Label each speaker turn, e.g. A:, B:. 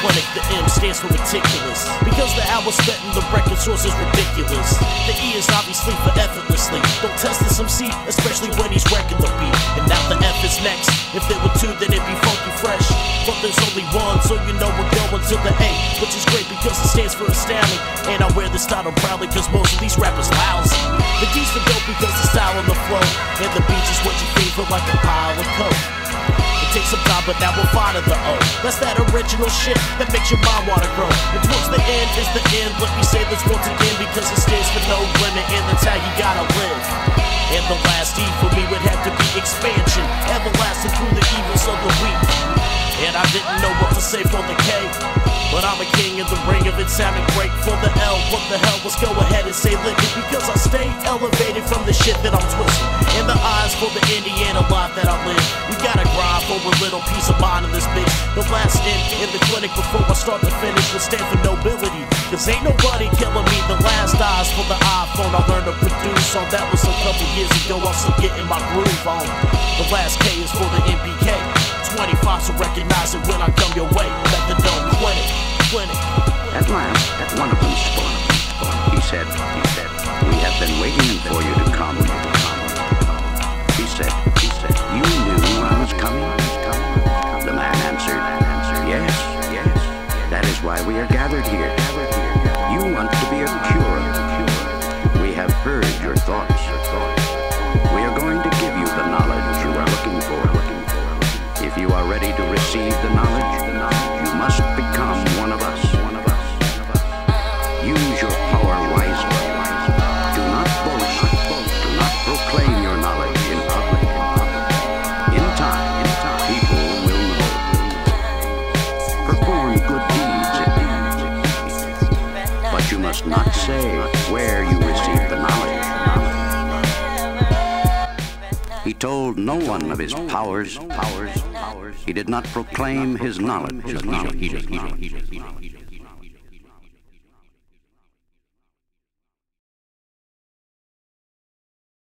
A: Klinik, the M stands for meticulous. Because the hour spent in the record source is ridiculous. The E is obviously for effortlessly. Don't test this MC, especially when he's wrecking the beat. And now the F is next. If there were two, then it'd be funky fresh. But there's only one, so you know we're going to the A. Which is great because it stands for astounding. And I wear this title proudly because most of these rappers lousy. The D's for dope because the style and the flow. And the beach is what you feel like a pile of coke. But now we're finding the O. That's that original shit that makes your mind wanna grow. And towards the end is the end. Let me say this once again because it stands for no limit, and that's how you gotta live. And the last E for me would have to be expansion, everlasting through the evils of the weak. And I didn't know what to say for the K. But I'm a king in the ring of it sounding great for the L. What the hell? Let's go ahead and say it because I stay elevated from the shit that I'm twisting. In the eyes for the Indiana life that I live. We gotta grind for a little peace of mind in this bitch. The last in in the Klinik before I start to finish will stand for nobility. Cause ain't nobody killing me. The last eyes for the iPhone I learned to produce on. That was a couple years ago. I'm still getting my groove on. The last K is for the MBK. 25 so recognize it when I come your way. Methadone Klinik, Klinik.
B: At last, that's one of them spoke. He said, he said, we have been waiting for you to come. You the knowledge you are looking for. If you are ready to receive the knowledge, you must become one of us. Use your power wisely. Do not boast. Do not proclaim your knowledge in public. In time, people will know. Perform good deeds, but you must not say where you told no one of his powers. Powers. He did not proclaim his knowledge. His knowledge.